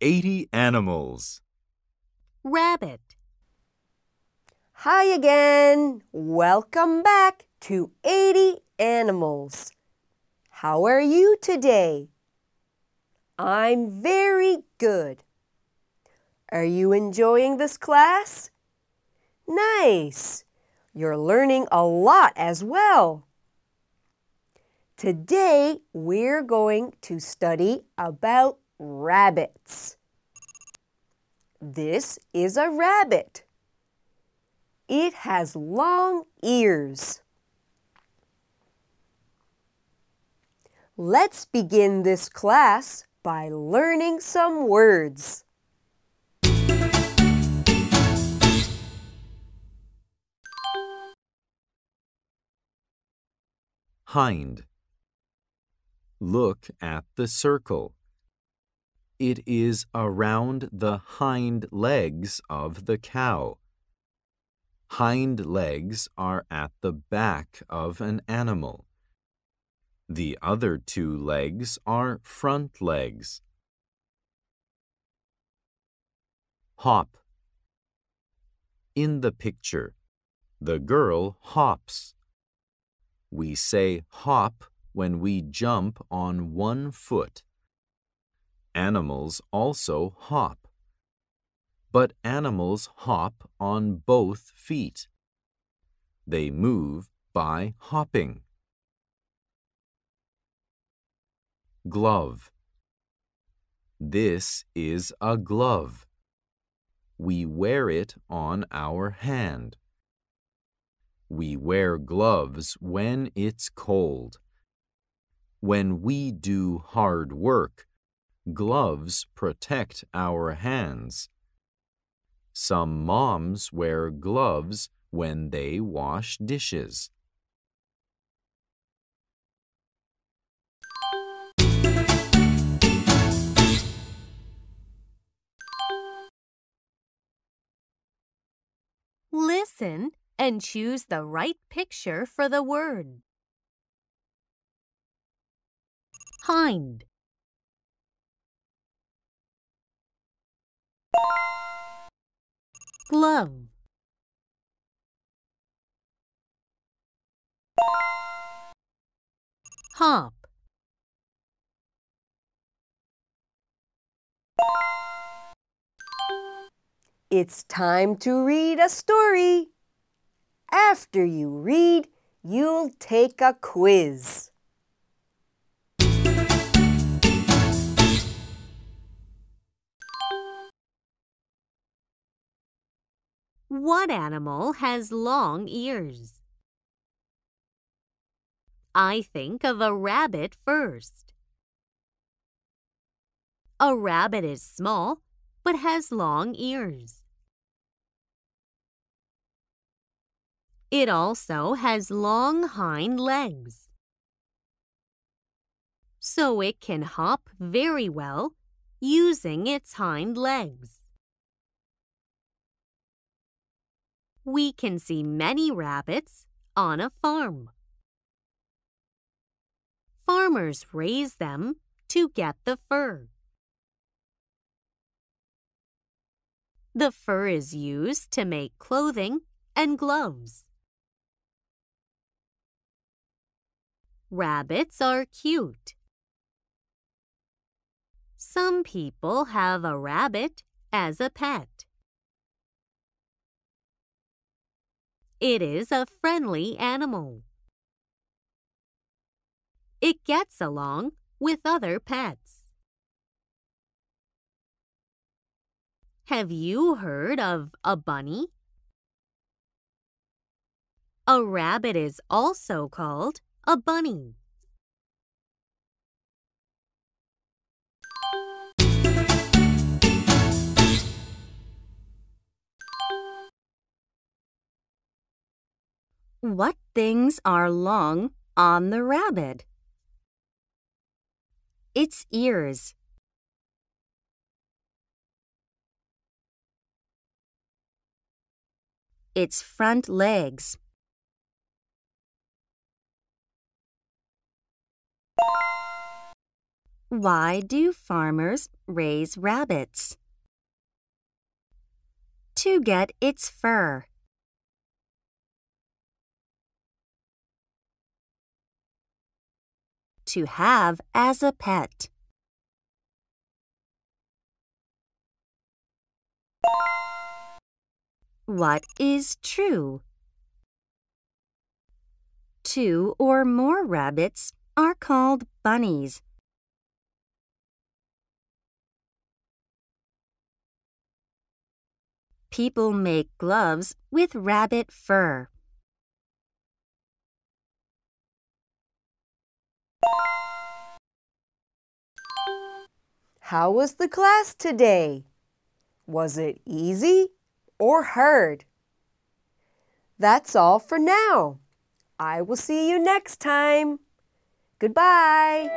80 animals. Rabbit. Hi again. Welcome back to 80 Animals. How are you today? I'm very good. Are you enjoying this class? Nice. You're learning a lot as well. Today, we're going to study about rabbits. This is a rabbit. It has long ears. Let's begin this class by learning some words. Hind. Look at the circle. It is around the hind legs of the cow. Hind legs are at the back of an animal. The other two legs are front legs. Hop. In the picture, the girl hops. We say hop when we jump on one foot. Animals also hop. But animals hop on both feet. They move by hopping. Glove. This is a glove. We wear it on our hand. We wear gloves when it's cold. When we do hard work, gloves protect our hands. Some moms wear gloves when they wash dishes. Listen and choose the right picture for the word. Hind. Glove. Hop. It's time to read a story. After you read, you'll take a quiz. What animal has long ears? I think of a rabbit first. A rabbit is small but has long ears. It also has long hind legs. So it can hop very well using its hind legs. We can see many rabbits on a farm. Farmers raise them to get the fur. The fur is used to make clothing and gloves. Rabbits are cute. Some people have a rabbit as a pet. It is a friendly animal. It gets along with other pets. Have you heard of a bunny? A rabbit is also called a bunny. What things are long on the rabbit? Its ears. Its front legs. Why do farmers raise rabbits? To get its fur. To have as a pet. What is true? Two or more rabbits are called bunnies. People make gloves with rabbit fur. How was the class today? Was it easy or hard? That's all for now. I will see you next time. Goodbye.